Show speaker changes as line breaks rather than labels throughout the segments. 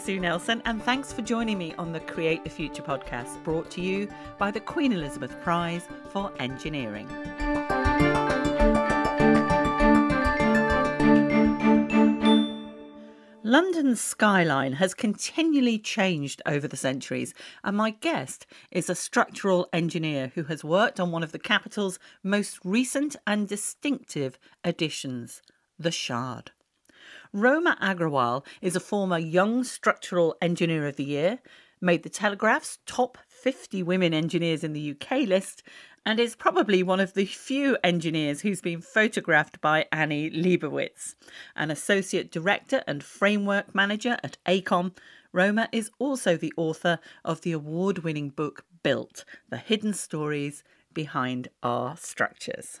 Sue Nelson, and thanks for joining me on the Create the Future podcast, brought to you by the Queen Elizabeth Prize for Engineering. London's skyline has continually changed over the centuries, and my guest is a structural engineer who has worked on one of the capital's most recent and distinctive additions, the Shard. Roma Agrawal is a former Young Structural Engineer of the Year, made the Telegraph's top 50 women engineers in the UK list, and is probably one of the few engineers who's been photographed by Annie Leibovitz. An associate director and framework manager at AECOM, Roma is also the author of the award winning book Built The Hidden Stories Behind Our Structures.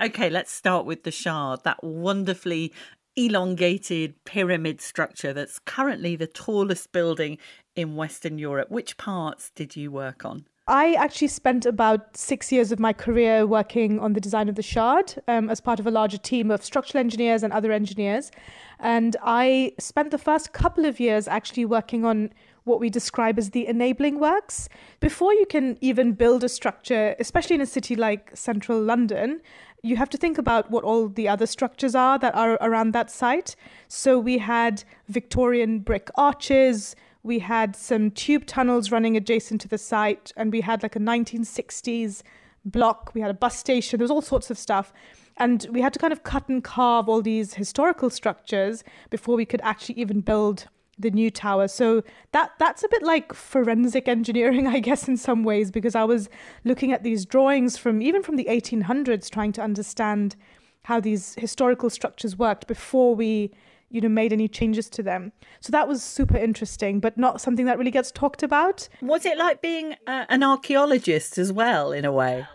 Okay, let's start with the Shard, that wonderfully elongated pyramid structure that's currently the tallest building in Western Europe. Which parts did you work on?
I actually spent about six years of my career working on the design of the Shard um, as part of a larger team of structural engineers and other engineers. And I spent the first couple of years actually working on what we describe as the enabling works. Before you can even build a structure, especially in a city like central London, you have to think about what all the other structures are that are around that site. So we had Victorian brick arches, we had some tube tunnels running adjacent to the site, and we had like a 1960s block. We had a bus station. There was all sorts of stuff. And we had to kind of cut and carve all these historical structures before we could actually even build the new tower. So that that's a bit like forensic engineering, I guess, in some ways, because I was looking at these drawings from even from the 1800s, trying to understand how these historical structures worked before we you know made any changes to them. So that was super interesting but not something that really gets talked about.
Was it like being uh, an archaeologist as well in a way?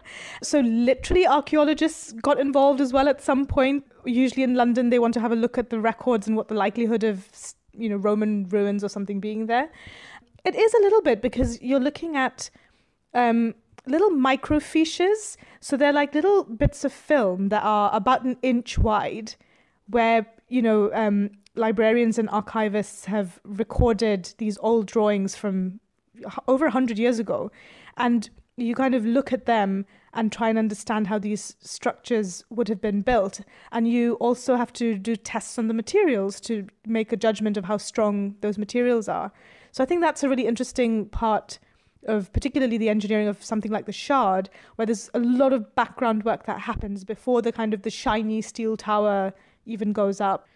So literally archaeologists got involved as well at some point. Usually in london they want to have a look at the records and what the likelihood of you know roman ruins or something being there. It is a little bit because you're looking at um, little microfiches. So they're like little bits of film that are about an inch wide where you know um, librarians and archivists have recorded these old drawings from over 100 years ago. And you kind of look at them and try and understand how these structures would have been built and you also have to do tests on the materials to make a judgment of how strong those materials are so i think that's a really interesting part of particularly the engineering of something like the shard where there's a lot of background work that happens before the kind of the shiny steel tower even goes up.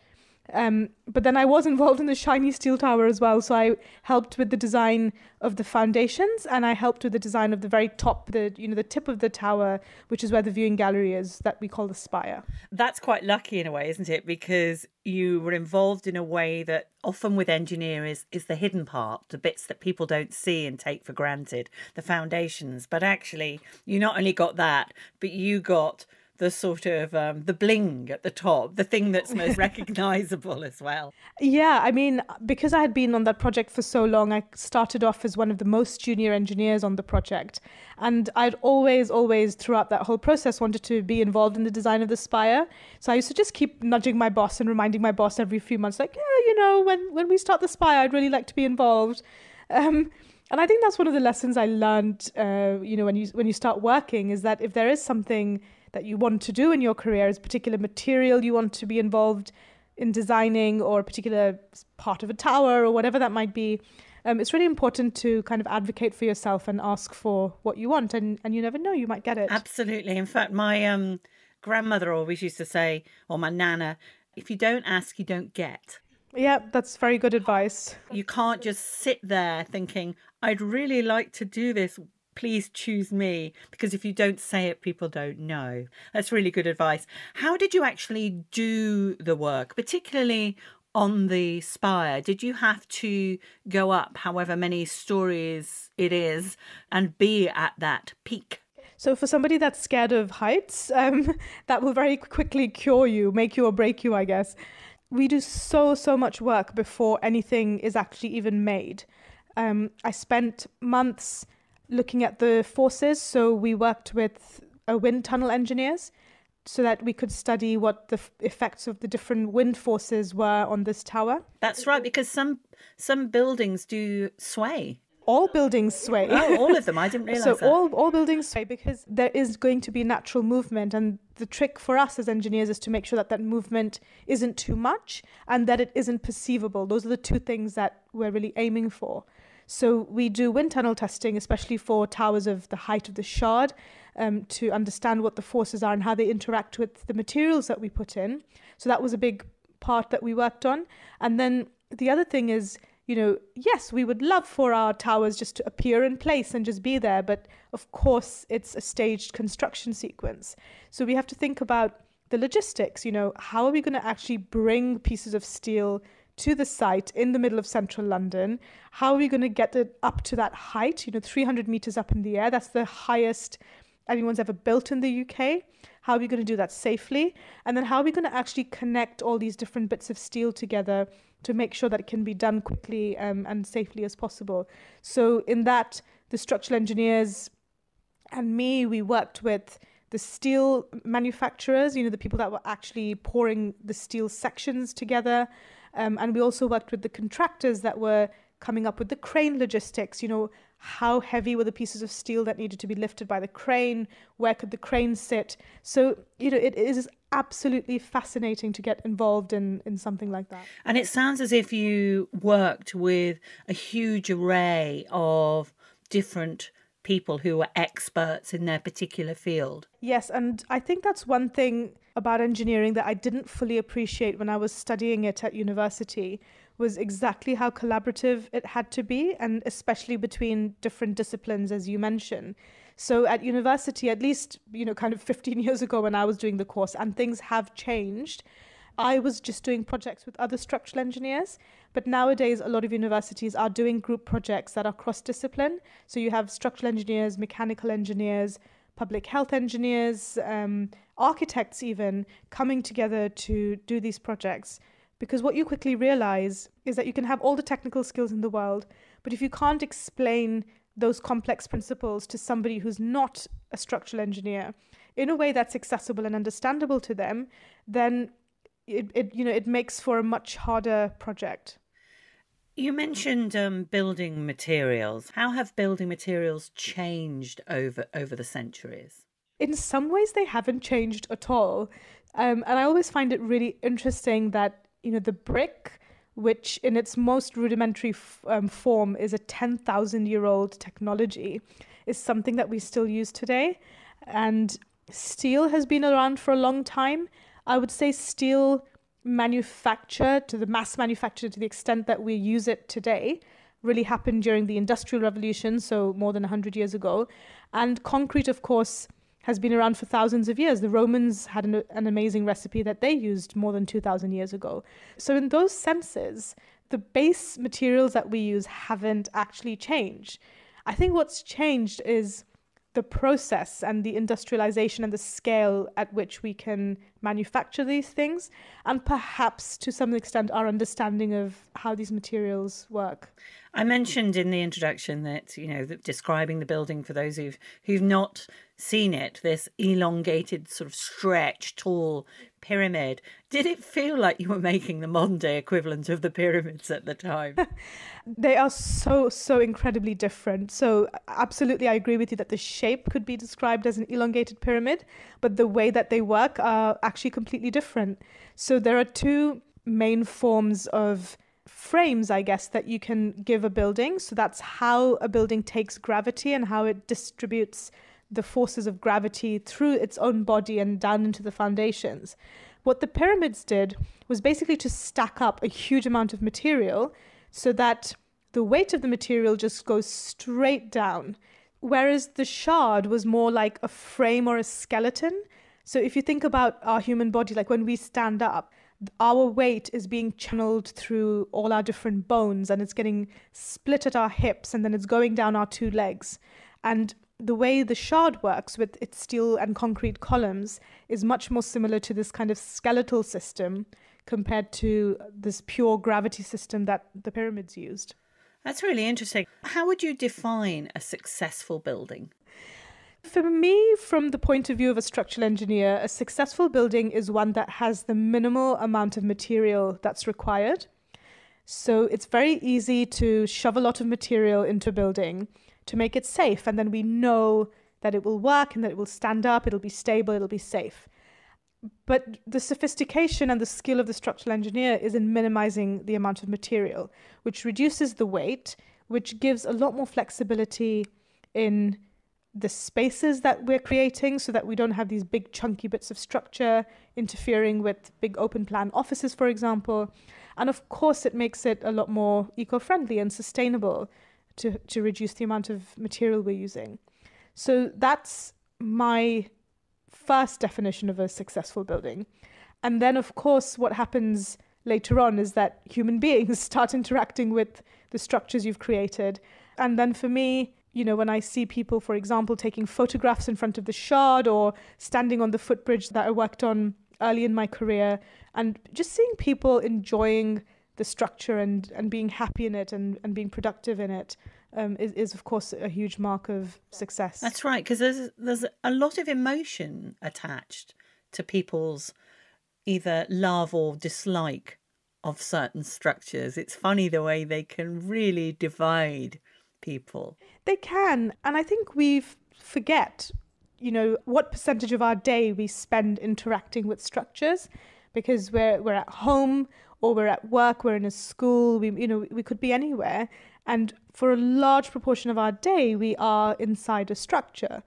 Um, but then I was involved in the shiny steel tower as well. So I helped with the design of the foundations and I helped with the design of the very top, the you know, the tip of the tower, which is where the viewing gallery is that we call the spire.
That's quite lucky in a way, isn't it? Because you were involved in a way that often with engineers is the hidden part, the bits that people don't see and take for granted, the foundations. But actually you not only got that, but you got the sort of um, the bling at the top, the thing that's most recognizable as well.
Yeah, I mean, because I had been on that project for so long, I started off as one of the most junior engineers on the project. And I'd always, always, throughout that whole process, wanted to be involved in the design of the spire. So I used to just keep nudging my boss and reminding my boss every few months, like, yeah, you know, when, when we start the spire, I'd really like to be involved. Um, and I think that's one of the lessons I learned, uh, you know, when you when you start working, is that if there is something that you want to do in your career, is particular material you want to be involved in designing, or a particular part of a tower, or whatever that might be. Um, it's really important to kind of advocate for yourself and ask for what you want, and, and you never know, you might get it.
Absolutely. In fact, my um, grandmother always used to say, or my nana, if you don't ask, you don't get.
Yeah, that's very good advice.
You can't just sit there thinking, I'd really like to do this please choose me because if you don't say it, people don't know. That's really good advice. How did you actually do the work, particularly on the spire? Did you have to go up however many stories it is and be at that peak?
So, for somebody that's scared of heights, um, that will very quickly cure you, make you or break you, I guess. We do so, so much work before anything is actually even made. Um, I spent months looking at the forces. So we worked with uh, wind tunnel engineers so that we could study what the f- effects of the different wind forces were on this tower.
That's right, because some some buildings do sway.
All buildings sway.
Oh, all of them. I didn't realize
so
that.
all all buildings sway because there is going to be natural movement, and the trick for us as engineers is to make sure that that movement isn't too much and that it isn't perceivable. Those are the two things that we're really aiming for. So we do wind tunnel testing, especially for towers of the height of the shard, um, to understand what the forces are and how they interact with the materials that we put in. So that was a big part that we worked on. And then the other thing is, you know, yes, we would love for our towers just to appear in place and just be there, but of course it's a staged construction sequence. So we have to think about the logistics, you know, how are we going to actually bring pieces of steel to the site in the middle of central London. How are we going to get it up to that height? You know, 300 meters up in the air. That's the highest anyone's ever built in the UK. How are we going to do that safely? And then how are we going to actually connect all these different bits of steel together to make sure that it can be done quickly um, and safely as possible? So, in that, the structural engineers and me, we worked with the steel manufacturers, you know, the people that were actually pouring the steel sections together. Um, and we also worked with the contractors that were coming up with the crane logistics. You know, how heavy were the pieces of steel that needed to be lifted by the crane? Where could the crane sit? So, you know, it is absolutely fascinating to get involved in, in something like that.
And it sounds as if you worked with a huge array of different people who are experts in their particular field.
Yes, and I think that's one thing about engineering that I didn't fully appreciate when I was studying it at university was exactly how collaborative it had to be and especially between different disciplines as you mentioned. So at university at least, you know, kind of 15 years ago when I was doing the course and things have changed, I was just doing projects with other structural engineers. But nowadays, a lot of universities are doing group projects that are cross discipline. So you have structural engineers, mechanical engineers, public health engineers, um, architects, even coming together to do these projects. Because what you quickly realize is that you can have all the technical skills in the world, but if you can't explain those complex principles to somebody who's not a structural engineer in a way that's accessible and understandable to them, then it, it you know it makes for a much harder project.
You mentioned um, building materials. How have building materials changed over over the centuries?
In some ways, they haven't changed at all, um, and I always find it really interesting that you know the brick, which in its most rudimentary f- um, form is a ten thousand year old technology, is something that we still use today, and steel has been around for a long time I would say steel manufacture to the mass manufacture to the extent that we use it today really happened during the industrial revolution so more than 100 years ago. And concrete of course has been around for thousands of years. The romans had an, an amazing recipe that they used more than 2000 years ago. So in those senses the base materials that we use haven't actually changed. I think what's changed is the process and the industrialization and the scale at which we can manufacture these things, and perhaps to some extent our understanding of how these materials work.
I mentioned in the introduction that you know that describing the building for those who've who've not seen it, this elongated sort of stretch, tall pyramid. Did it feel like you were making the modern day equivalent of the pyramids at the time?
they are so so incredibly different. So absolutely, I agree with you that the shape could be described as an elongated pyramid, but the way that they work are actually completely different. So there are two main forms of frames, I guess, that you can give a building. So that's how a building takes gravity and how it distributes the forces of gravity through its own body and down into the foundations. What the pyramids did was basically to stack up a huge amount of material so that the weight of the material just goes straight down. Whereas the shard was more like a frame or a skeleton. So if you think about our human body, like when we stand up, our weight is being channeled through all our different bones and it's getting split at our hips and then it's going down our two legs. And the way the shard works with its steel and concrete columns is much more similar to this kind of skeletal system compared to this pure gravity system that the pyramids used.
That's really interesting. How would you define a successful building?
For me, from the point of view of a structural engineer, a successful building is one that has the minimal amount of material that's required. So it's very easy to shove a lot of material into a building to make it safe. And then we know that it will work and that it will stand up, it'll be stable, it'll be safe. But the sophistication and the skill of the structural engineer is in minimizing the amount of material, which reduces the weight, which gives a lot more flexibility in the spaces that we're creating so that we don't have these big chunky bits of structure interfering with big open plan offices, for example. And of course, it makes it a lot more eco friendly and sustainable to, to reduce the amount of material we're using. So that's my first definition of a successful building. And then, of course, what happens later on is that human beings start interacting with the structures you've created. And then for me, you know, when I see people, for example, taking photographs in front of the shard or standing on the footbridge that I worked on early in my career, and just seeing people enjoying the structure and, and being happy in it and, and being productive in it um, is, is, of course, a huge mark of success.
That's right, because there's, there's a lot of emotion attached to people's either love or dislike of certain structures. It's funny the way they can really divide people.
They can. And I think we forget, you know, what percentage of our day we spend interacting with structures because we're, we're at home or we're at work, we're in a school, we, you know, we could be anywhere. And for a large proportion of our day, we are inside a structure.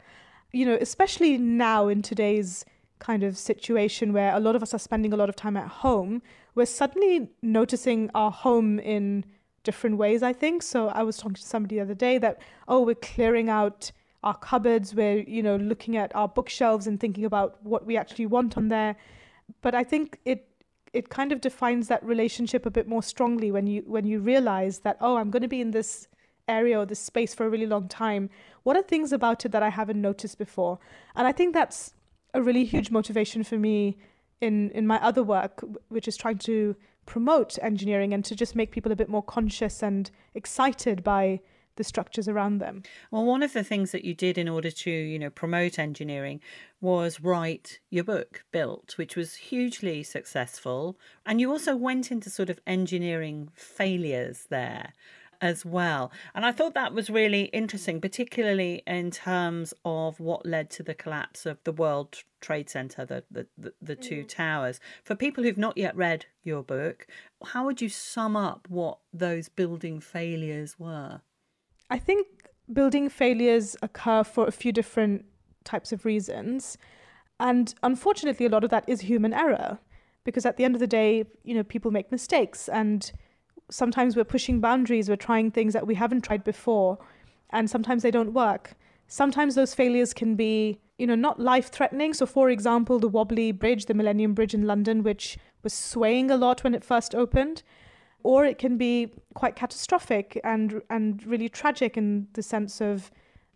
You know, especially now in today's kind of situation where a lot of us are spending a lot of time at home, we're suddenly noticing our home in different ways, I think. So I was talking to somebody the other day that, oh, we're clearing out our cupboards, we're, you know, looking at our bookshelves and thinking about what we actually want on there. But I think it it kind of defines that relationship a bit more strongly when you when you realize that, oh, I'm gonna be in this area or this space for a really long time. What are things about it that I haven't noticed before? And I think that's a really huge motivation for me in in my other work, which is trying to promote engineering and to just make people a bit more conscious and excited by the structures around them.
Well, one of the things that you did in order to, you know, promote engineering was write your book, Built, which was hugely successful. And you also went into sort of engineering failures there as well. And I thought that was really interesting, particularly in terms of what led to the collapse of the World Trade Center, the, the, the, the two mm. towers. For people who've not yet read your book, how would you sum up what those building failures were?
I think building failures occur for a few different types of reasons. And unfortunately, a lot of that is human error because at the end of the day, you know, people make mistakes and sometimes we're pushing boundaries, we're trying things that we haven't tried before, and sometimes they don't work. Sometimes those failures can be, you know, not life threatening. So, for example, the wobbly bridge, the Millennium Bridge in London, which was swaying a lot when it first opened, or it can be quite catastrophic and and really tragic in the sense of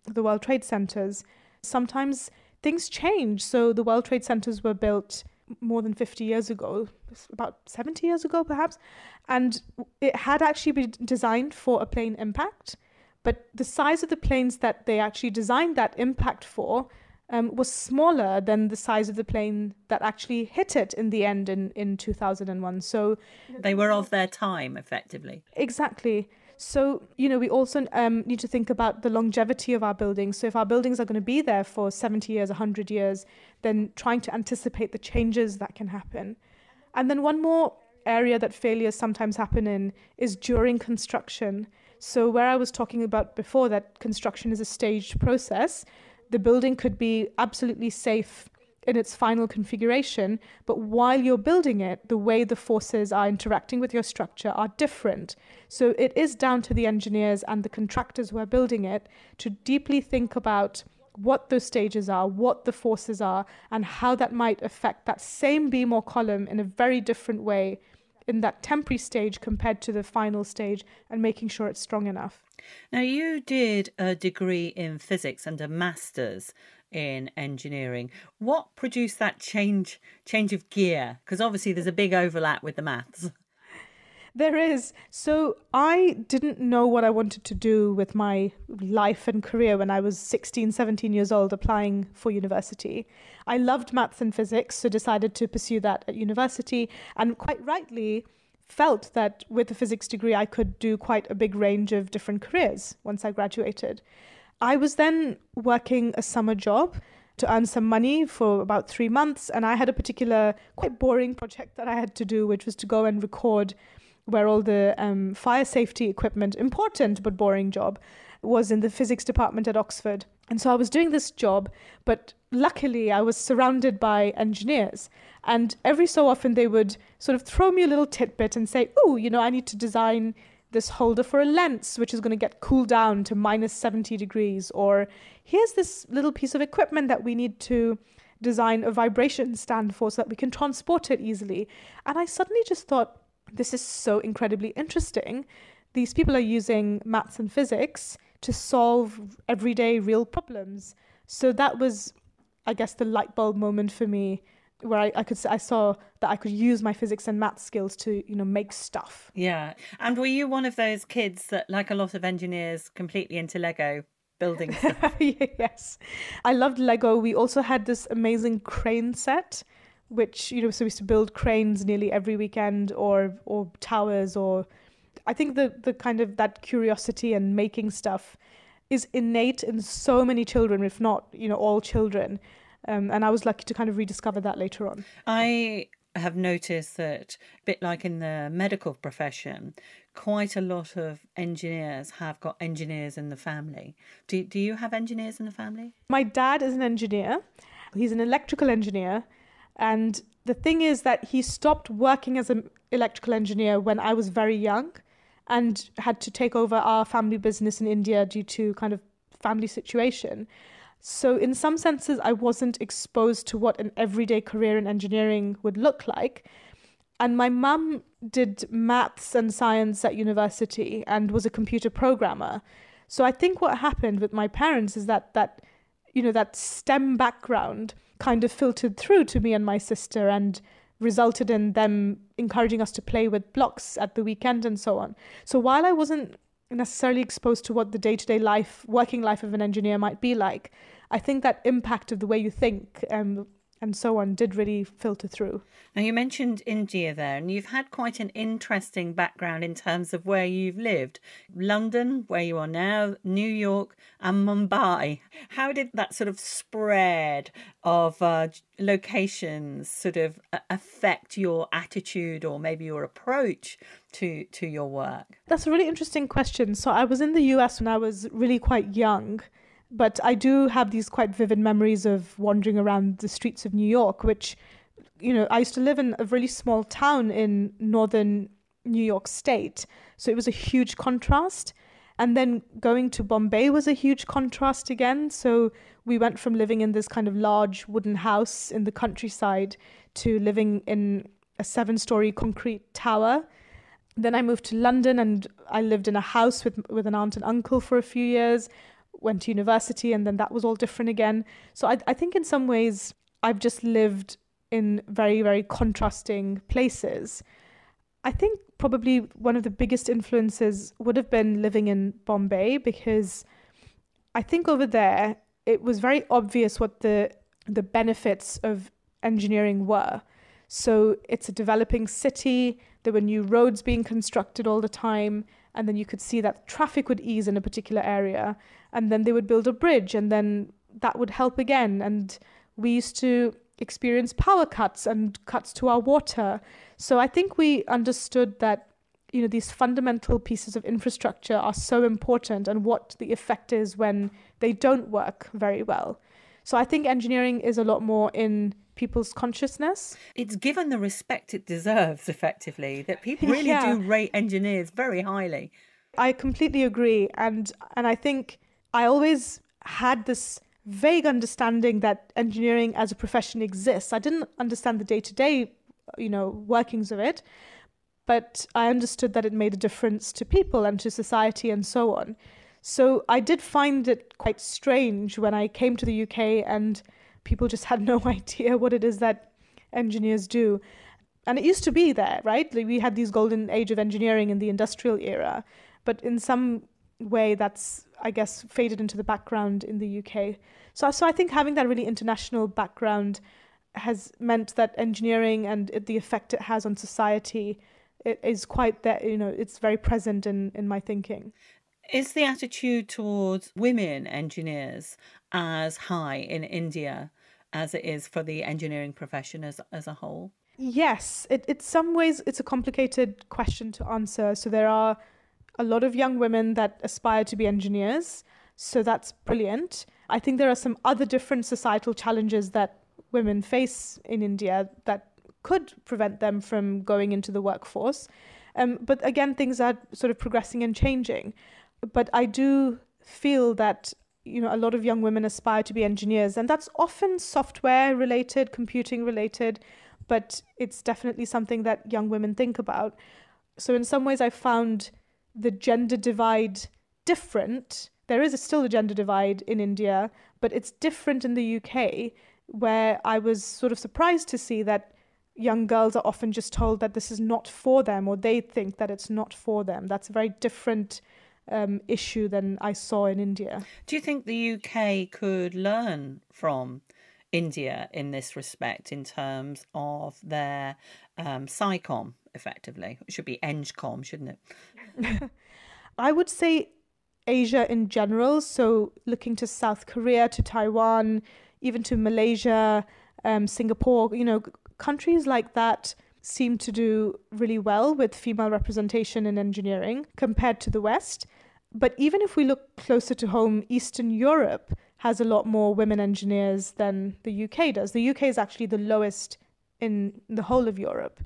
the World Trade Centers. Sometimes things change. So the World Trade Centers were built more than 50 years ago, about 70 years ago perhaps, and it had actually been designed for a plane impact. But the size of the planes that they actually designed that impact for um, was smaller than the size of the plane that actually hit it in the end in, in 2001. So
they were of their time, effectively.
Exactly. So, you know, we also um, need to think about the longevity of our buildings. So, if our buildings are going to be there for 70 years, 100 years, then trying to anticipate the changes that can happen. And then, one more area that failures sometimes happen in is during construction. So, where I was talking about before that construction is a staged process, the building could be absolutely safe in its final configuration, but while you're building it, the way the forces are interacting with your structure are different. So it is down to the engineers and the contractors who are building it to deeply think about what those stages are, what the forces are, and how that might affect that same beam or column in a very different way in that temporary stage compared to the final stage and making sure it's strong enough.
Now, you did a degree in physics and a master's in engineering. What produced that change change of gear? Because obviously there's a big overlap with the maths.
There is. So I didn't know what I wanted to do with my life and career when I was 16, 17 years old applying for university. I loved maths and physics, so decided to pursue that at university. And quite rightly, felt that with a physics degree, I could do quite a big range of different careers once I graduated. I was then working a summer job to earn some money for about three months, and I had a particular quite boring project that I had to do, which was to go and record where all the um, fire safety equipment, important but boring job, was in the physics department at Oxford. And so I was doing this job, but luckily I was surrounded by engineers. And every so often they would sort of throw me a little tidbit and say, oh, you know, I need to design this holder for a lens, which is going to get cooled down to minus 70 degrees. Or here's this little piece of equipment that we need to design a vibration stand for so that we can transport it easily. And I suddenly just thought, this is so incredibly interesting. These people are using maths and physics to solve everyday real problems. So that was, I guess, the light bulb moment for me where I, I could I saw that I could use my physics and math skills to you know make stuff.
Yeah, and were you one of those kids that, like a lot of engineers, completely into Lego building stuff?
yes, I loved Lego. We also had this amazing crane set, which you know so we used to build cranes nearly every weekend, or or towers, or I think the the kind of that curiosity and making stuff is innate in so many children, if not you know all children. Um, and I was lucky to kind of rediscover that later on.
I have noticed that, a bit like in the medical profession, quite a lot of engineers have got engineers in the family. Do, do you have engineers in the family?
My dad is an engineer, he's an electrical engineer. And the thing is that he stopped working as an electrical engineer when I was very young and had to take over our family business in India due to kind of family situation. So, in some senses, I wasn't exposed to what an everyday career in engineering would look like. And my mum did maths and science at university and was a computer programmer. So, I think what happened with my parents is that that you know that STEM background kind of filtered through to me and my sister and resulted in them encouraging us to play with blocks at the weekend and so on. So while I wasn't necessarily exposed to what the day-to-day life, working life of an engineer might be like, I think that impact of the way you think um, and so on did really filter through.
Now, you mentioned India there, and you've had quite an interesting background in terms of where you've lived London, where you are now, New York, and Mumbai. How did that sort of spread of uh, locations sort of uh, affect your attitude or maybe your approach to, to your work?
That's a really interesting question. So, I was in the US when I was really quite young. But I do have these quite vivid memories of wandering around the streets of New York, which, you know, I used to live in a really small town in northern New York State. So it was a huge contrast. And then going to Bombay was a huge contrast again. So we went from living in this kind of large wooden house in the countryside to living in a seven story concrete tower. Then I moved to London and I lived in a house with, with an aunt and uncle for a few years went to university and then that was all different again. So I, I think in some ways I've just lived in very, very contrasting places. I think probably one of the biggest influences would have been living in Bombay because I think over there it was very obvious what the the benefits of engineering were. So it's a developing city, there were new roads being constructed all the time, and then you could see that traffic would ease in a particular area and then they would build a bridge and then that would help again. And we used to experience power cuts and cuts to our water. So i think we understood that you know these fundamental pieces of infrastructure are so important and what the effect is when they don't work very well. So i think engineering is a lot more in people's consciousness
it's given the respect it deserves effectively that people really yeah. do rate engineers very highly
i completely agree and and i think I always had this vague understanding that engineering as a profession exists. I didn't understand the day to day, you know, workings of it, but I understood that it made a difference to people and to society and so on. So I did find it quite strange when I came to the UK and people just had no idea what it is that engineers do. And it used to be there, right? Like we had these golden age of engineering in the industrial era, but in some way that's I guess faded into the background in the UK. So so I think having that really international background has meant that engineering and the effect it has on society it is quite there. You know, it's very present in in my thinking.
Is the attitude towards women engineers as high in India as it is for the engineering profession as as a whole?
Yes, it, in some ways it's a complicated question to answer. So there are a lot of young women that aspire to be engineers, so that's brilliant. I think there are some other different societal challenges that women face in India that could prevent them from going into the workforce. Um, but again, things are sort of progressing and changing. But I do feel that you know a lot of young women aspire to be engineers, and that's often software related, computing related, but it's definitely something that young women think about. So in some ways, I found the gender divide different. There is a, still a gender divide in India, but it's different in the UK, where I was sort of surprised to see that young girls are often just told that this is not for them, or they think that it's not for them. That's a very different um, issue than I saw in India.
Do you think the UK could learn from India in this respect in terms of their um, SciComm, effectively? It should be EngCom, shouldn't it?
I would say Asia in general. So looking to South Korea, to Taiwan, even to Malaysia, um, Singapore, you know, countries like that seem to do really well with female representation in engineering compared to the West. But even if we look closer to home, Eastern Europe has a lot more women engineers than the UK does. The UK is actually the lowest in the whole of Europe.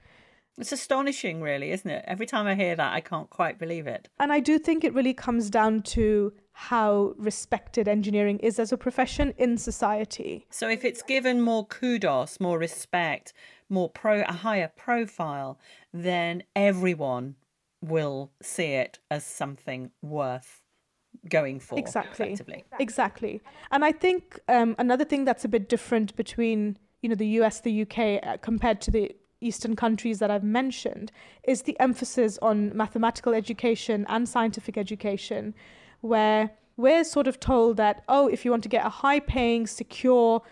It's astonishing, really, isn't it? Every time I hear that, I can't quite believe it.
And I do think it really comes down to how respected engineering is as a profession in society.
So, if it's given more kudos, more respect, more pro, a higher profile, then everyone will see it as something worth going for.
Exactly. Exactly. And I think um, another thing that's a bit different between you know the US, the UK uh, compared to the Eastern countries that I've mentioned is the emphasis on mathematical education and scientific education, where we're sort of told that, oh, if you want to get a high paying, secure,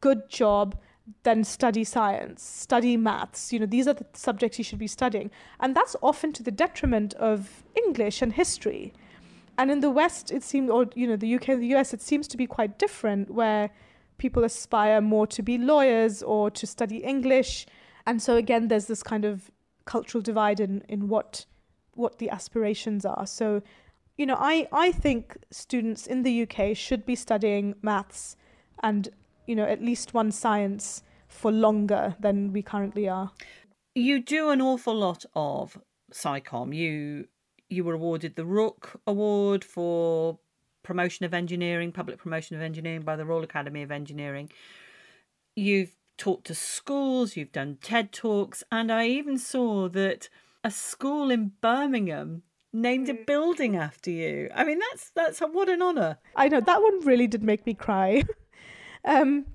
good job, then study science, study maths. You know, these are the subjects you should be studying. And that's often to the detriment of English and history. And in the West, it seems, or, you know, the UK and the US, it seems to be quite different, where people aspire more to be lawyers or to study English and so again there's this kind of cultural divide in in what what the aspirations are so you know i i think students in the uk should be studying maths and you know at least one science for longer than we currently are
you do an awful lot of SciComm. You you were awarded the Rooke Award for promotion of engineering, public promotion of engineering by the Royal Academy of Engineering. You've talked to schools, you've done TED Talks, and I even saw that a school in Birmingham named a mm. building after you. I mean, that's that's a, what an honour.
I know that one really did make me cry, um,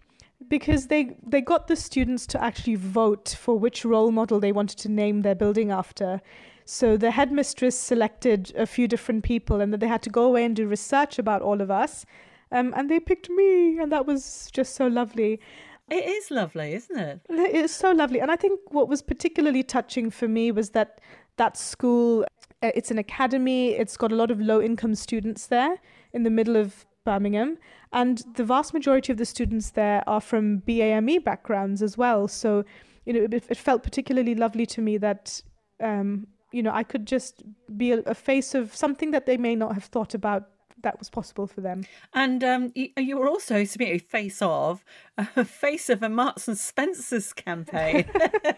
because they they got the students to actually vote for which role model they wanted to name their building after. So the headmistress selected a few different people, and then they had to go away and do research about all of us. Um, and they picked me, and that was just so lovely.
It is lovely, isn't it?
It is so lovely. And I think what was particularly touching for me was that that school, uh, it's an academy, it's got a lot of low income students there in the middle of Birmingham. And the vast majority of the students there are from BAME backgrounds as well. So, you know, it, it felt particularly lovely to me that, um, you know, I could just be a, a face of something that they may not have thought about that was possible for them.
And um, you, you, were also a face of a face of a Marks and Spencers campaign.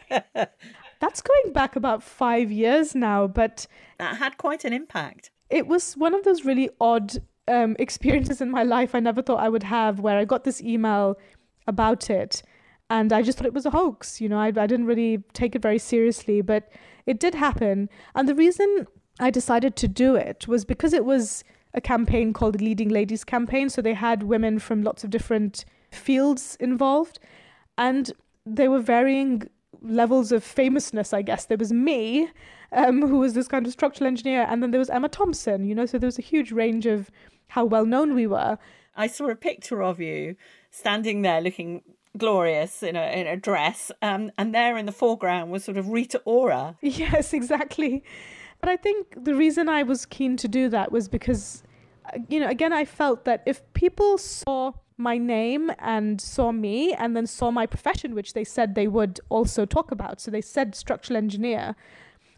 That's going back about five years now, but
that had quite an impact.
It was one of those really odd um, experiences in my life I never thought I would have, where I got this email about it. And I just thought it was a hoax. You know, I, I didn't really take it very seriously, but it did happen. And the reason I decided to do it was because it was a campaign called the Leading Ladies Campaign. So they had women from lots of different fields involved, and they were varying levels of famousness, I guess. There was me, um, who was this kind of structural engineer, and then there was Emma Thompson, you know, so there was a huge range of how well known we were.
I saw a picture of you standing there looking glorious in a in a dress, um, and there in the foreground was sort of Rita Ora.
Yes, exactly. But I think the reason I was keen to do that was because, uh, you know, again, I felt that if people saw my name and saw me and then saw my profession, which they said they would also talk about, so they said structural engineer,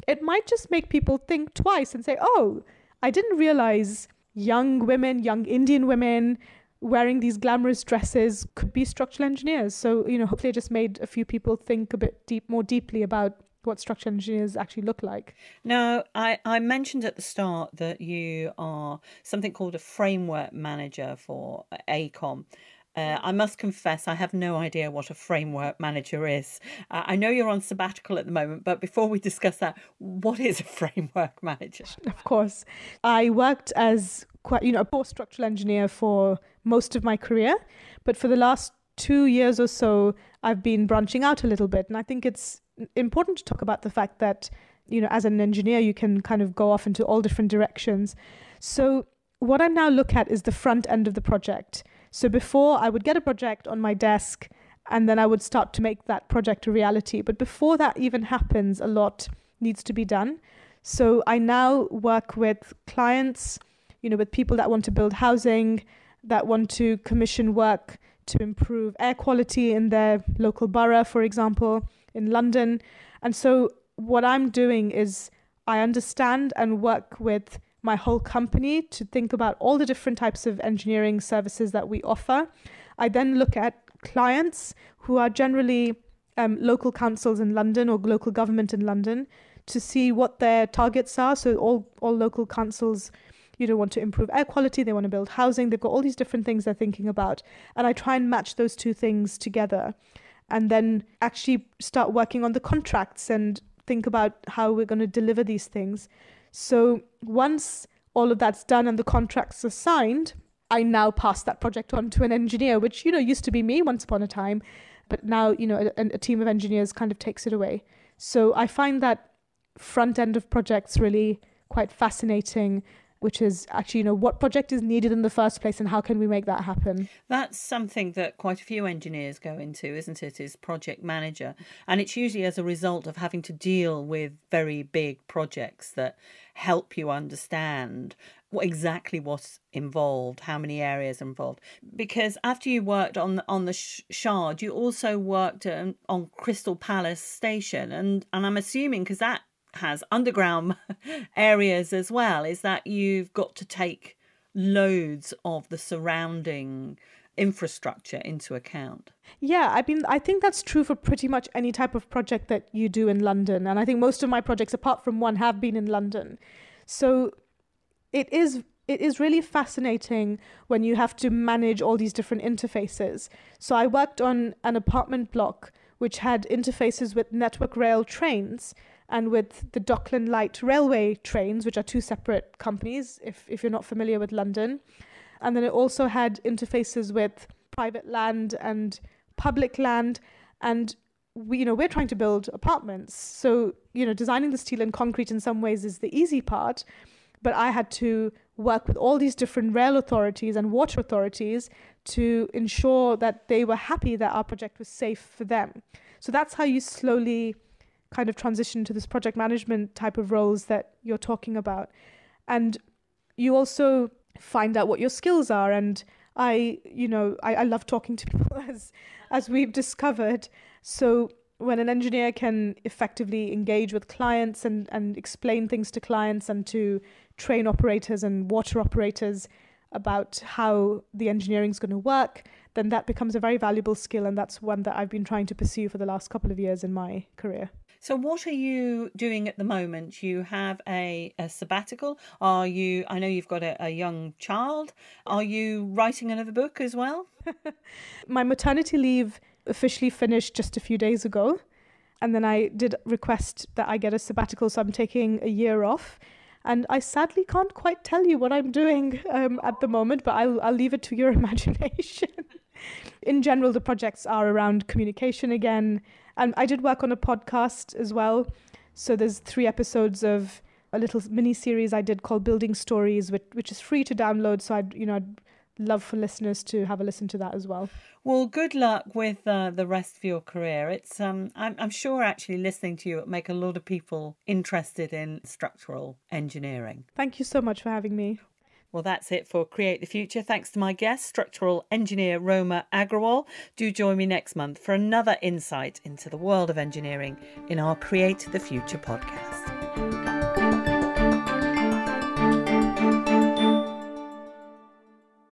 it might just make people think twice and say, oh, I didn't realize young women, young Indian women wearing these glamorous dresses could be structural engineers. So, you know, hopefully it just made a few people think a bit deep more deeply about what structural engineers actually look like.
Now, I, I mentioned at the start that you are something called a framework manager for AECOM. Uh, I must confess, I have no idea what a framework manager is. Uh, I know you're on sabbatical at the moment, but before we discuss that, what is a framework manager?
Of course. I worked as quite, you know, a post structural engineer for most of my career, but for the last two years or so, I've been branching out a little bit. And I think it's important to talk about the fact that, you know, as an engineer, you can kind of go off into all different directions. So, what I now look at is the front end of the project. So before I would get a project on my desk and then I would start to make that project a reality. But before that even happens, a lot needs to be done. So I now work with clients, you know, with people that want to build housing, that want to commission work to improve air quality in their local borough, for example, in London. And so what I'm doing is I understand and work with my whole company to think about all the different types of engineering services that we offer. I then look at clients who are generally um, local councils in London or local government in London to see what their targets are. So all all local councils, you know, want to improve air quality, they want to build housing, they've got all these different things they're thinking about. And I try and match those two things together and then actually start working on the contracts and think about how we're going to deliver these things. So once all of that's done and the contracts are signed, I now pass that project on to an engineer, which, you know, used to be me once upon a time. But now, you know, a, a team of engineers kind of takes it away. So I find that front end of projects really quite fascinating which is actually, you know, what project is needed in the first place and how can we make that happen?
That's something that quite a few engineers go into, isn't it? Is project manager. And it's usually as a result of having to deal with very big projects that help you understand exactly what's involved, how many areas involved. Because after you worked on on the Shard, you also worked um, on Crystal Palace Station, and and I'm assuming because that has underground areas as well is that you've got to take loads of the surrounding infrastructure into account.
Yeah, I mean, I think that's true for pretty much any type of project that you do in London. And I think most of my projects, apart from one, have been in London. So it is. It is really fascinating when you have to manage all these different interfaces. So, I worked on an apartment block which had interfaces with Network Rail trains and with the Dockland Light Railway trains, which are two separate companies, if, if you're not familiar with London. And then it also had interfaces with private land and public land. And we, you know, we're trying to build apartments. So, you know, designing the steel and concrete in some ways is the easy part. But I had to work with all these different rail authorities and water authorities to ensure that they were happy that our project was safe for them. So that's how you slowly kind of transition to this project management type of roles that you're talking about. And you also find out what your skills are. And I, you know, I, I love talking to people as as we've discovered. So when an engineer can effectively engage with clients and, and explain things to clients and to train operators and water operators about how the engineering is going to work, then that becomes a very valuable skill. And that's one that I've been trying to pursue for the last couple of years in my career.
So, what are you doing at the moment? You have a, a sabbatical. Are you? I know you've got a, a young child. Are you writing another book as well?
My maternity leave officially finished just a few days ago, and then I did request that I get a sabbatical, so I'm taking a year off. And I sadly can't quite tell you what I'm doing um, at the moment, but I'll, I'll leave it to your imagination. In general, the projects are around communication again, and I did work on a podcast as well. So there's three episodes of a little mini series I did called Building Stories, which which is free to download. So I'd you know I'd love for listeners to have a listen to that as well.
Well, good luck with uh, the rest of your career. It's um, I'm, I'm sure actually listening to you it make a lot of people interested in structural engineering.
Thank you so much for having me.
Well, that's it for Create the Future. Thanks to my guest, structural engineer Roma Agrawal. Do join me next month for another insight into the world of engineering in our Create the Future podcast.